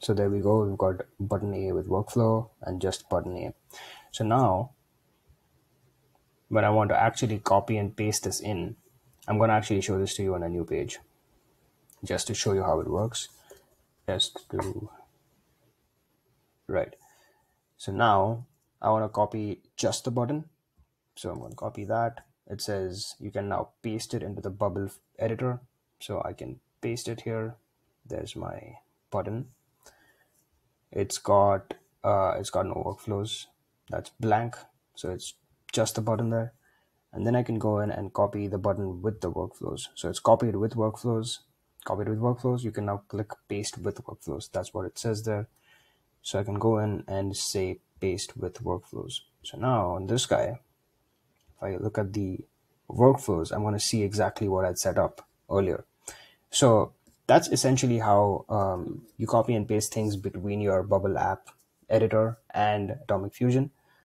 So there we go. We've got button A with workflow and just button A. So now when I want to actually copy and paste this in, I'm going to actually show this to you on a new page just to show you how it works. Just to, right. So now I want to copy just the button. So I'm going to copy that. It says you can now paste it into the bubble editor. So I can paste it here. There's my button. It's got uh, it's got no workflows. That's blank. So it's just the button there. And then I can go in and copy the button with the workflows. So it's copied with workflows, copied with workflows. You can now click paste with workflows. That's what it says there. So I can go in and say paste with workflows. So now on this guy, if I look at the workflows, I'm going to see exactly what I'd set up earlier. So that's essentially how um, you copy and paste things between your Bubble app editor and Atomic Fusion.